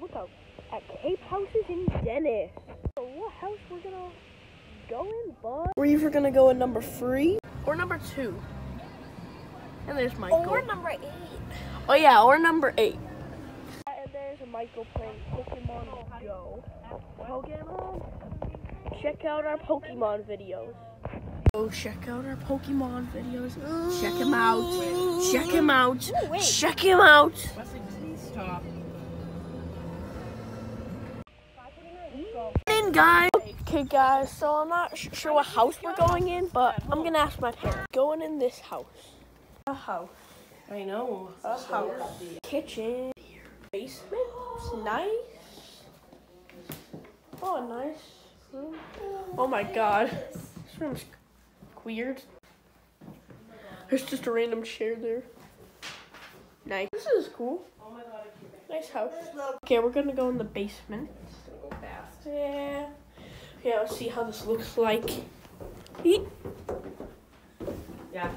look out at Cape Houses in Dennis. So what house we're gonna go in, bud? We're either gonna go in number three or number two. And there's Michael. Or number eight. Oh yeah, or number eight. And there's Michael playing Pokemon Go. Pokemon. Check out our Pokemon videos. Go check out our Pokemon videos. Check him out. Check him out. Check him out. Guys. Okay, guys. So I'm not sure what house we're going in, but I'm gonna ask my parents. Going in this house. A house. I know. A house. Kitchen. Basement. It's nice. Oh, nice room. Oh my god. This room's weird. There's just a random chair there. Nice. This is cool. Nice house. Okay, we're gonna go in the basement. Yeah. Yeah, let's see how this looks like. Yeah,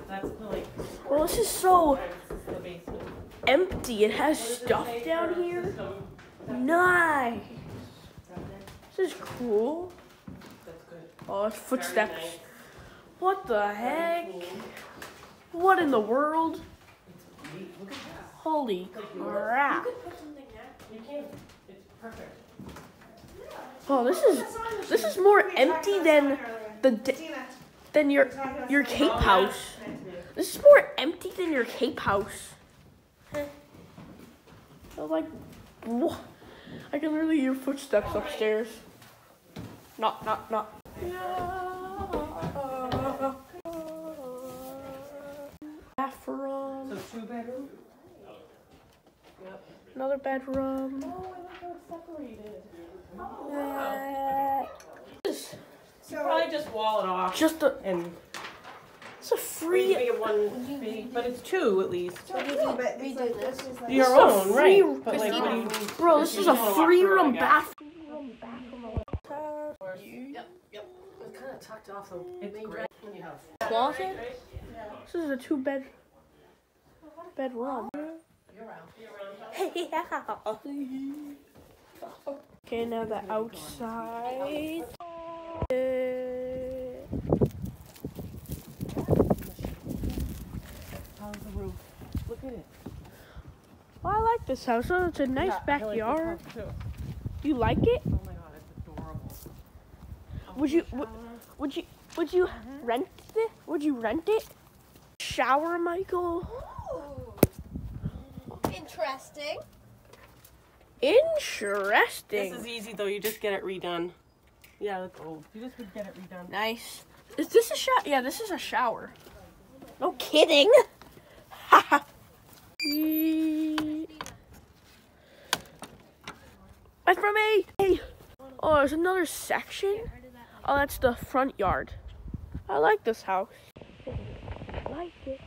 that's the like Well, this is so empty. It has stuff down here. Nice. This is cool. That's good. Oh, it's footsteps. What the heck? What in the world? Look at that. Holy crap. You can. It's perfect. Oh, this is this is more empty than the than your your Cape house. This is more empty than your Cape house. So like, wha- I can literally hear footsteps upstairs. Not, not, not. Bathroom. So bedroom? Yep. Another bedroom. Oh, I like how it's separated. Uh, this You probably just wall it off just a, and it's a free. make it one big, but it's two at least. Redo this. Your This is a own, free- right? But like, what do you? Bro, this is a three room bathroom. Yep, yep. It's kind of tucked off though. It's great when you have. Closet? This is a two bed bedroom. You're around. You're around. Okay, now the outside. How's the roof? Look at it. well, I like this house. Oh, it's a nice Yeah, I like this backyard. house, too. You like it? Oh my god, it's adorable. Would you would, would you would you mm-hmm. rent it? Would you rent it? Shower, Michael. Interesting. Interesting. This is easy though. You just get it redone. Yeah, that's old. You just would get it redone. Nice. Is this a shower? Yeah, this is a shower. No kidding. Haha. That's from me. Hey. Oh, there's another section. Oh, that's the front yard. I like this house. I like it.